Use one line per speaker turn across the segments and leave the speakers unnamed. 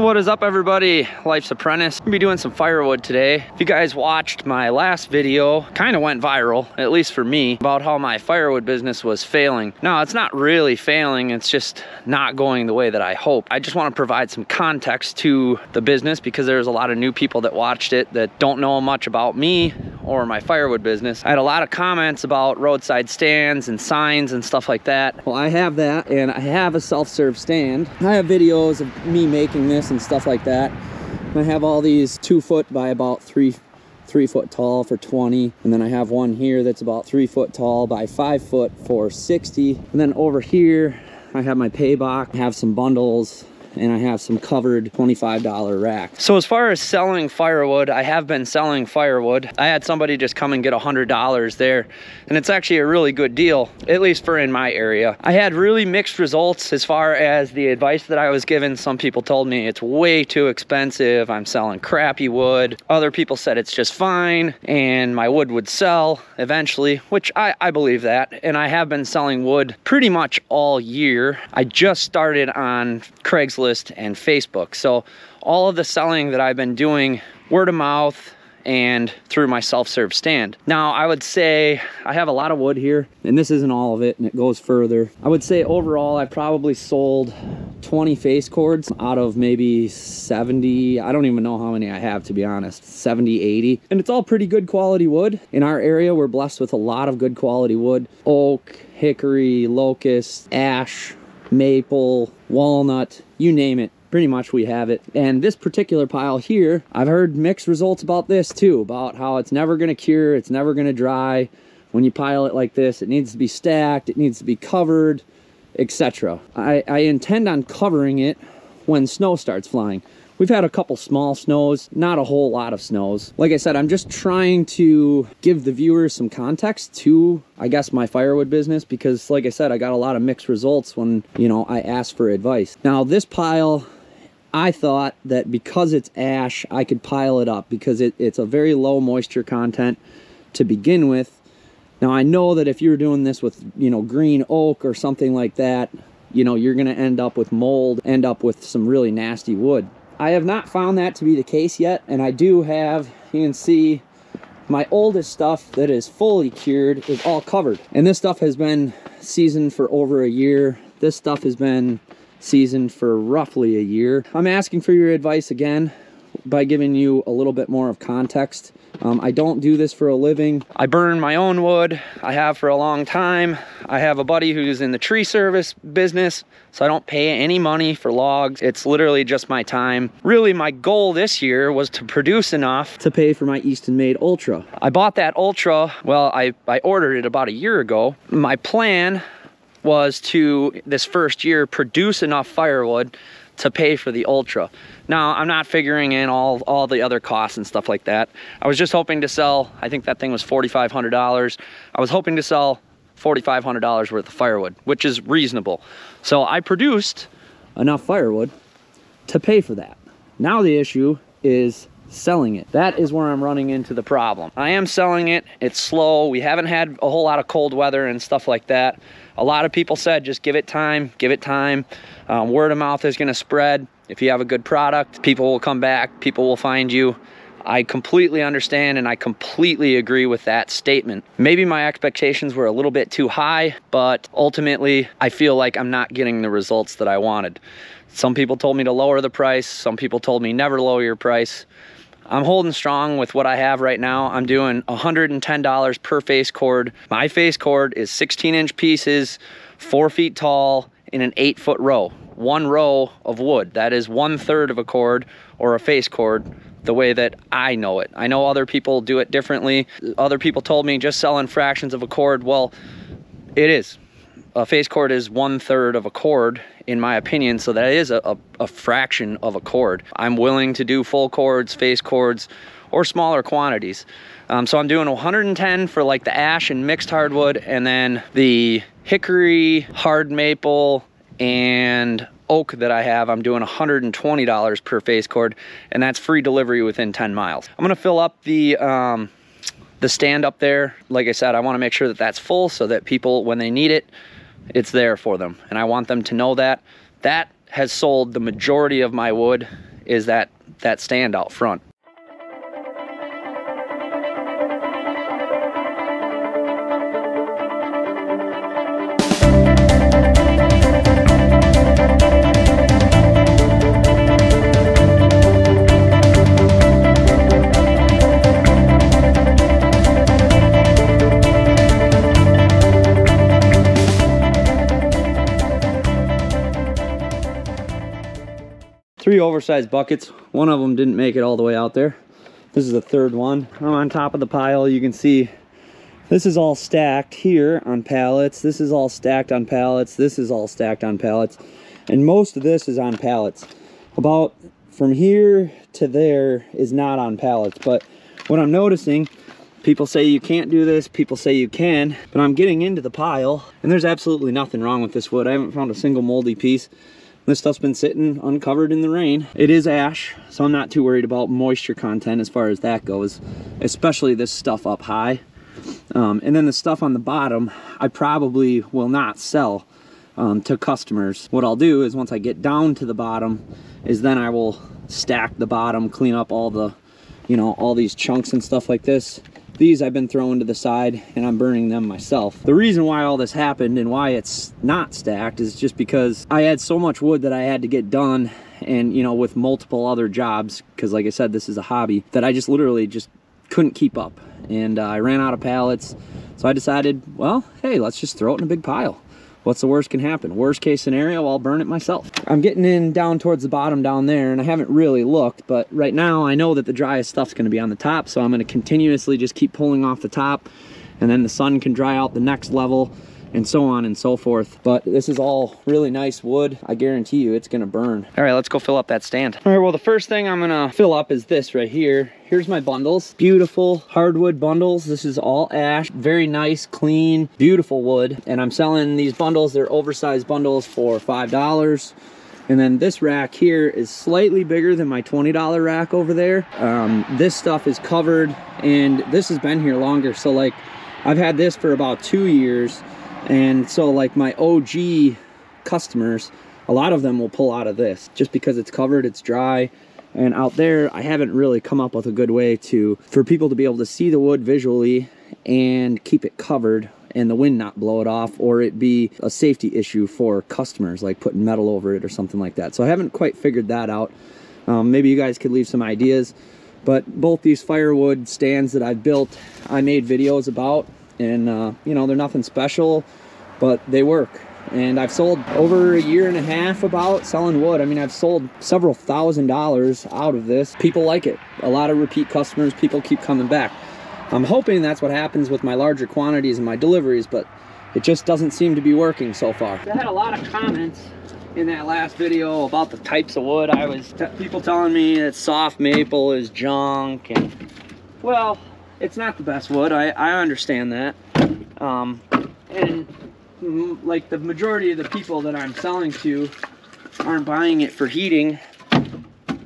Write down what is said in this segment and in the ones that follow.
What is up everybody? Life's Apprentice. Gonna be doing some firewood today. If you guys watched my last video, kind of went viral, at least for me, about how my firewood business was failing. No, it's not really failing, it's just not going the way that I hoped. I just want to provide some context to the business because there's a lot of new people that watched it that don't know much about me or my firewood business. I had a lot of comments about roadside stands and signs and stuff like that. Well, I have that and I have a self-serve stand. I have videos of me making this and stuff like that. I have all these two foot by about three three foot tall for 20 and then I have one here that's about three foot tall by five foot for 60 and then over here I have my pay box. I have some bundles and I have some covered $25 racks. So as far as selling firewood, I have been selling firewood. I had somebody just come and get $100 there, and it's actually a really good deal, at least for in my area. I had really mixed results as far as the advice that I was given. Some people told me it's way too expensive, I'm selling crappy wood. Other people said it's just fine, and my wood would sell eventually, which I, I believe that. And I have been selling wood pretty much all year. I just started on Craigslist Craigslist and Facebook. So all of the selling that I've been doing word of mouth and through my self-serve stand. Now I would say I have a lot of wood here and this isn't all of it and it goes further. I would say overall I probably sold 20 face cords out of maybe 70. I don't even know how many I have to be honest, 70, 80. And it's all pretty good quality wood. In our area we're blessed with a lot of good quality wood. Oak, hickory, locust, ash, maple, walnut, you name it pretty much we have it. And this particular pile here, I've heard mixed results about this too, about how it's never gonna cure, it's never gonna dry. When you pile it like this, it needs to be stacked, it needs to be covered, etc. I, I intend on covering it when snow starts flying. We've had a couple small snows, not a whole lot of snows. Like I said, I'm just trying to give the viewers some context to, I guess, my firewood business because, like I said, I got a lot of mixed results when, you know, I asked for advice. Now, this pile, I thought that because it's ash, I could pile it up because it, it's a very low moisture content to begin with. Now, I know that if you're doing this with, you know, green oak or something like that, you know, you're going to end up with mold, end up with some really nasty wood. I have not found that to be the case yet, and I do have, you can see, my oldest stuff that is fully cured is all covered. And this stuff has been seasoned for over a year. This stuff has been seasoned for roughly a year. I'm asking for your advice again by giving you a little bit more of context um, I don't do this for a living. I burn my own wood. I have for a long time. I have a buddy who's in the tree service business, so I don't pay any money for logs. It's literally just my time. Really, my goal this year was to produce enough to pay for my Eastonmade Ultra. I bought that Ultra, well, I, I ordered it about a year ago. My plan was to, this first year, produce enough firewood to pay for the Ultra. Now, I'm not figuring in all, all the other costs and stuff like that. I was just hoping to sell, I think that thing was $4,500. I was hoping to sell $4,500 worth of firewood, which is reasonable. So I produced enough firewood to pay for that. Now the issue is selling it. That is where I'm running into the problem. I am selling it. It's slow. We haven't had a whole lot of cold weather and stuff like that. A lot of people said just give it time, give it time. Um, word of mouth is going to spread. If you have a good product, people will come back, people will find you. I completely understand and I completely agree with that statement. Maybe my expectations were a little bit too high, but ultimately I feel like I'm not getting the results that I wanted. Some people told me to lower the price, some people told me never lower your price. I'm holding strong with what I have right now. I'm doing $110 per face cord. My face cord is 16 inch pieces, four feet tall in an eight foot row. One row of wood. That is one third of a cord or a face cord the way that I know it. I know other people do it differently. Other people told me just selling fractions of a cord. Well, it is a face cord is one third of a cord in my opinion so that is a, a, a, fraction of a cord i'm willing to do full cords face cords or smaller quantities um, so i'm doing 110 for like the ash and mixed hardwood and then the hickory hard maple and oak that I have, I'm doing $120 per face cord, and that's free delivery within 10 miles. I'm gonna fill up the um, the stand up there. Like I said, I wanna make sure that that's full so that people, when they need it, it's there for them. And I want them to know that. That has sold the majority of my wood is that that stand out front. Three oversized buckets. One of them didn't make it all the way out there. This is the third one. I'm on top of the pile. You can see this is all stacked here on pallets. This is all stacked on pallets. This is all stacked on pallets. And most of this is on pallets. About from here to there is not on pallets. But what I'm noticing, people say you can't do this, people say you can, but I'm getting into the pile and there's absolutely nothing wrong with this wood. I haven't found a single moldy piece. This stuff's been sitting uncovered in the rain. It is ash, so I'm not too worried about moisture content as far as that goes, especially this stuff up high. Um, and then the stuff on the bottom, I probably will not sell um, to customers. What I'll do is once I get down to the bottom, is then I will stack the bottom, clean up all the, you know, all these chunks and stuff like this, these I've been throwing to the side and I'm burning them myself. The reason why all this happened and why it's not stacked is just because I had so much wood that I had to get done and you know with multiple other jobs because like I said this is a hobby that I just literally just couldn't keep up and uh, I ran out of pallets so I decided well hey let's just throw it in a big pile what's the worst can happen? Worst case scenario, I'll burn it myself. I'm getting in down towards the bottom down there and I haven't really looked, but right now I know that the driest stuff's gonna be on the top, so I'm gonna continuously just keep pulling off the top and then the sun can dry out the next level and so on and so forth. But this is all really nice wood. I guarantee you it's gonna burn. All right, let's go fill up that stand. All right, well, the first thing I'm gonna fill up is this right here. Here's my bundles. Beautiful hardwood bundles. This is all ash. Very nice, clean, beautiful wood. And I'm selling these bundles. They're oversized bundles for $5. And then this rack here is slightly bigger than my $20 rack over there. Um, this stuff is covered and this has been here longer. So like I've had this for about two years and so like my OG customers, a lot of them will pull out of this just because it's covered, it's dry. And out there, I haven't really come up with a good way to, for people to be able to see the wood visually and keep it covered and the wind not blow it off or it be a safety issue for customers like putting metal over it or something like that. So I haven't quite figured that out. Um, maybe you guys could leave some ideas. But both these firewood stands that I've built, I made videos about and uh, you know they're nothing special but they work. And I've sold over a year and a half about selling wood. I mean I've sold several thousand dollars out of this. People like it. A lot of repeat customers people keep coming back. I'm hoping that's what happens with my larger quantities and my deliveries but it just doesn't seem to be working so far. I had a lot of comments in that last video about the types of wood. I was people telling me that soft maple is junk and well it's not the best wood. I, I understand that. Um, and like the majority of the people that I'm selling to aren't buying it for heating.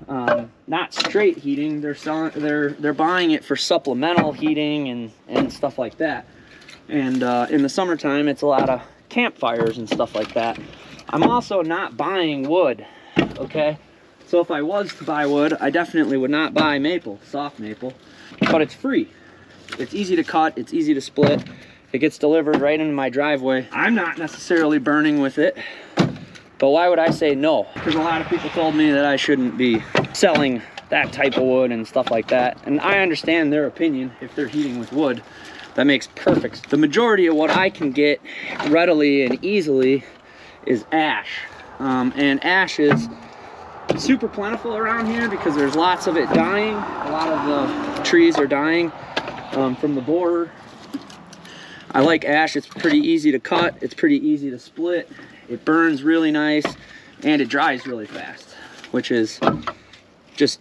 Um, not straight heating. They're selling. They're they're buying it for supplemental heating and and stuff like that. And uh, in the summertime, it's a lot of campfires and stuff like that. I'm also not buying wood. Okay. So if I was to buy wood, I definitely would not buy maple, soft maple, but it's free. It's easy to cut, it's easy to split. It gets delivered right into my driveway. I'm not necessarily burning with it, but why would I say no? Because a lot of people told me that I shouldn't be selling that type of wood and stuff like that. And I understand their opinion if they're heating with wood. That makes perfect. The majority of what I can get readily and easily is ash. Um, and ash is super plentiful around here because there's lots of it dying. A lot of the trees are dying um, from the borer. I like ash, it's pretty easy to cut, it's pretty easy to split, it burns really nice, and it dries really fast, which is just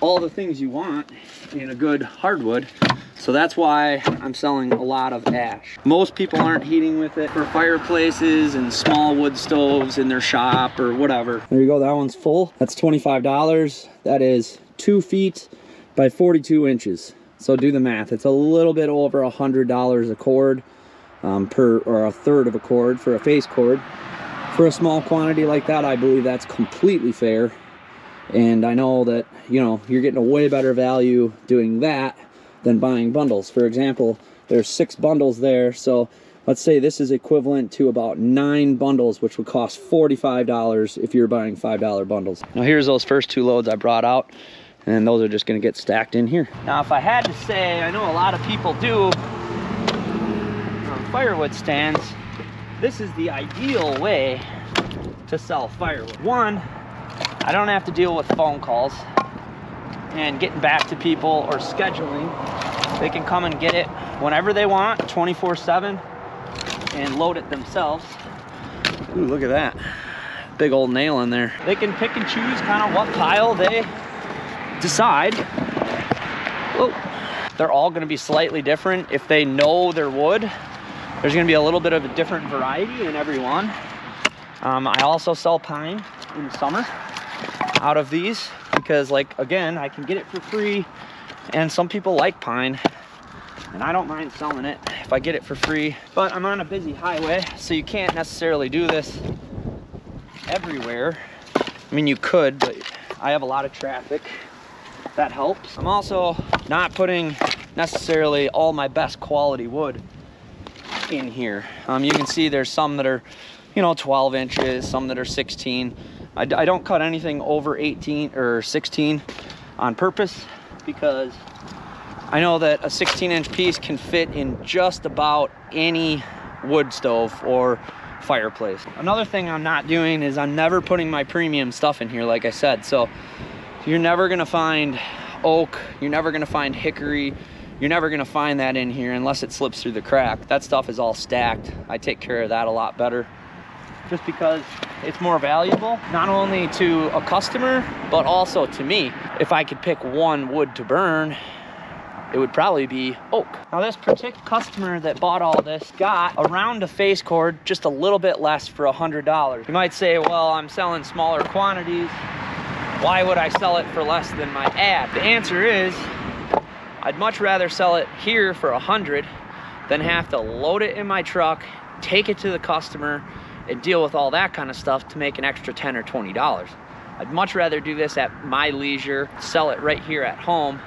all the things you want in a good hardwood. So that's why I'm selling a lot of ash. Most people aren't heating with it for fireplaces and small wood stoves in their shop or whatever. There you go, that one's full. That's $25. That is two feet by 42 inches. So do the math. It's a little bit over a hundred dollars a cord um, per or a third of a cord for a face cord. For a small quantity like that, I believe that's completely fair. And I know that, you know, you're getting a way better value doing that than buying bundles. For example, there's six bundles there. So let's say this is equivalent to about nine bundles, which would cost $45 if you're buying $5 bundles. Now here's those first two loads I brought out and those are just gonna get stacked in here. Now, if I had to say, I know a lot of people do firewood stands, this is the ideal way to sell firewood. One, I don't have to deal with phone calls and getting back to people or scheduling. They can come and get it whenever they want, 24 seven, and load it themselves. Ooh, look at that. Big old nail in there. They can pick and choose kind of what pile they decide. Oh, they're all gonna be slightly different. If they know their wood, there's gonna be a little bit of a different variety in every one. Um, I also sell pine in the summer out of these because like, again, I can get it for free and some people like pine and I don't mind selling it if I get it for free. But I'm on a busy highway, so you can't necessarily do this everywhere. I mean, you could, but I have a lot of traffic. That helps. I'm also not putting necessarily all my best quality wood in here. Um, you can see there's some that are, you know, 12 inches, some that are 16. I, I don't cut anything over 18 or 16 on purpose because I know that a 16 inch piece can fit in just about any wood stove or fireplace. Another thing I'm not doing is I'm never putting my premium stuff in here, like I said. So you're never gonna find oak, you're never gonna find hickory, you're never gonna find that in here unless it slips through the crack. That stuff is all stacked. I take care of that a lot better just because it's more valuable, not only to a customer, but also to me. If I could pick one wood to burn, it would probably be oak. Now this particular customer that bought all this got around a face cord just a little bit less for a $100. You might say, well, I'm selling smaller quantities. Why would I sell it for less than my ad? The answer is, I'd much rather sell it here for a 100 than have to load it in my truck, take it to the customer, and deal with all that kind of stuff to make an extra 10 or $20. I'd much rather do this at my leisure, sell it right here at home,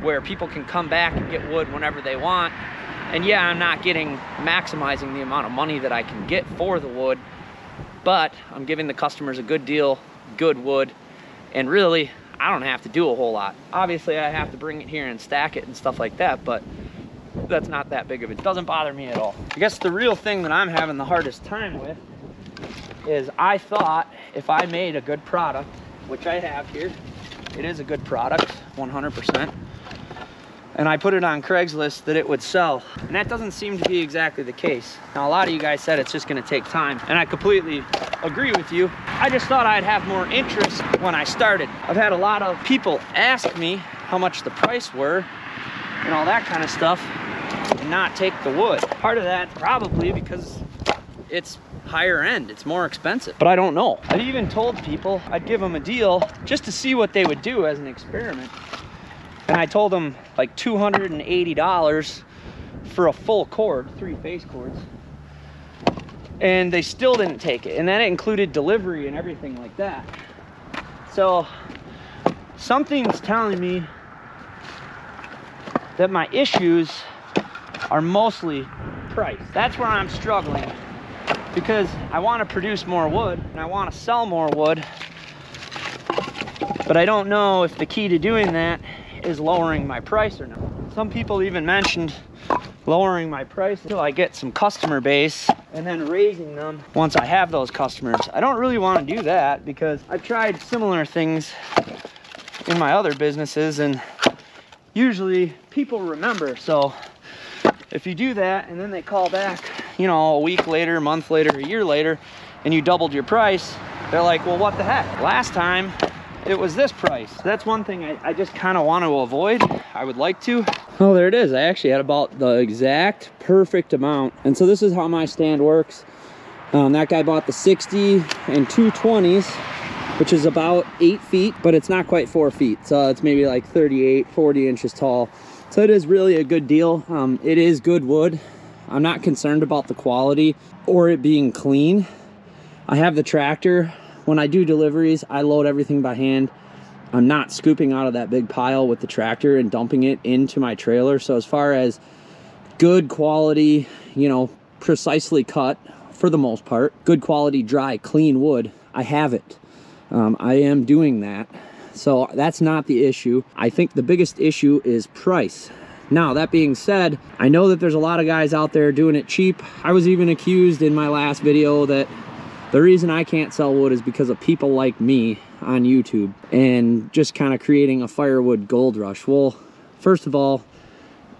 where people can come back and get wood whenever they want. And yeah, I'm not getting maximizing the amount of money that I can get for the wood, but I'm giving the customers a good deal, good wood, and really, I don't have to do a whole lot. Obviously, I have to bring it here and stack it and stuff like that, but that's not that big of it. Doesn't bother me at all. I guess the real thing that I'm having the hardest time with is I thought if I made a good product, which I have here, it is a good product, 100%, and I put it on Craigslist that it would sell. And that doesn't seem to be exactly the case. Now, a lot of you guys said it's just gonna take time, and I completely agree with you. I just thought I'd have more interest when I started. I've had a lot of people ask me how much the price were and all that kind of stuff and not take the wood. Part of that probably because it's higher end, it's more expensive, but I don't know. I've even told people I'd give them a deal just to see what they would do as an experiment. And I told them like $280 for a full cord, three face cords. And they still didn't take it. And that included delivery and everything like that. So something's telling me that my issues are mostly price. That's where I'm struggling because I want to produce more wood and I want to sell more wood. But I don't know if the key to doing that is lowering my price or not. Some people even mentioned lowering my price until I get some customer base and then raising them once I have those customers. I don't really want to do that because I've tried similar things in my other businesses and usually people remember. So if you do that and then they call back, you know, a week later, a month later, a year later, and you doubled your price, they're like, well, what the heck? Last time it was this price. That's one thing I, I just kind of want to avoid. I would like to. Oh, there it is. I actually had about the exact perfect amount. And so this is how my stand works. Um, that guy bought the 60 and 220s, which is about eight feet, but it's not quite four feet. So it's maybe like 38, 40 inches tall. So it is really a good deal. Um, it is good wood. I'm not concerned about the quality or it being clean. I have the tractor when I do deliveries, I load everything by hand. I'm not scooping out of that big pile with the tractor and dumping it into my trailer. So as far as good quality, you know, precisely cut for the most part, good quality, dry, clean wood, I have it. Um, I am doing that. So that's not the issue. I think the biggest issue is price. Now, that being said, I know that there's a lot of guys out there doing it cheap. I was even accused in my last video that the reason I can't sell wood is because of people like me on YouTube and just kind of creating a firewood gold rush. Well, first of all,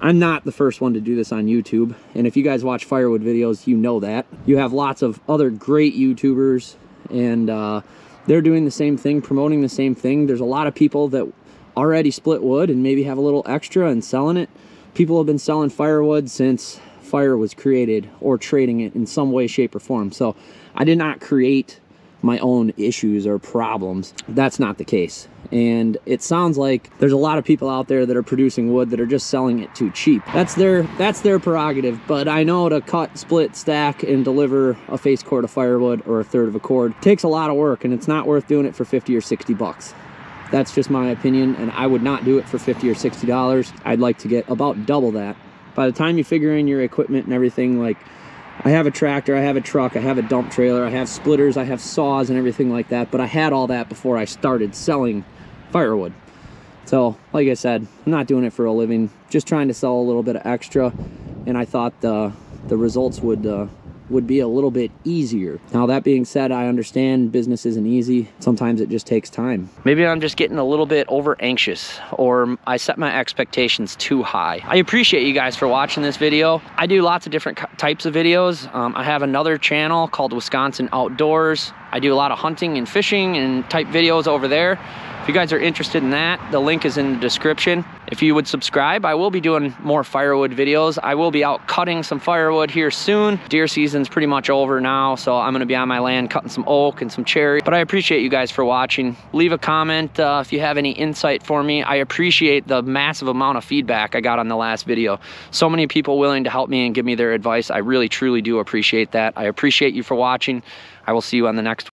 I'm not the first one to do this on YouTube. And if you guys watch firewood videos, you know that. You have lots of other great YouTubers and uh, they're doing the same thing, promoting the same thing. There's a lot of people that already split wood and maybe have a little extra and selling it. People have been selling firewood since fire was created or trading it in some way, shape, or form. So I did not create my own issues or problems. That's not the case. And it sounds like there's a lot of people out there that are producing wood that are just selling it too cheap. That's their that's their prerogative. But I know to cut, split, stack, and deliver a face cord of firewood or a third of a cord takes a lot of work and it's not worth doing it for 50 or 60 bucks. That's just my opinion, and I would not do it for 50 or 60 dollars. I'd like to get about double that. By the time you figure in your equipment and everything, like I have a tractor, I have a truck, I have a dump trailer, I have splitters, I have saws and everything like that, but I had all that before I started selling firewood. So, like I said, I'm not doing it for a living, just trying to sell a little bit of extra, and I thought the, the results would uh, would be a little bit easier. Now that being said, I understand business isn't easy. Sometimes it just takes time. Maybe I'm just getting a little bit over anxious or I set my expectations too high. I appreciate you guys for watching this video. I do lots of different types of videos. Um, I have another channel called Wisconsin Outdoors. I do a lot of hunting and fishing and type videos over there. If you guys are interested in that, the link is in the description. If you would subscribe, I will be doing more firewood videos. I will be out cutting some firewood here soon. Deer season's pretty much over now, so I'm gonna be on my land cutting some oak and some cherry. But I appreciate you guys for watching. Leave a comment uh, if you have any insight for me. I appreciate the massive amount of feedback I got on the last video. So many people willing to help me and give me their advice. I really, truly do appreciate that. I appreciate you for watching. I will see you on the next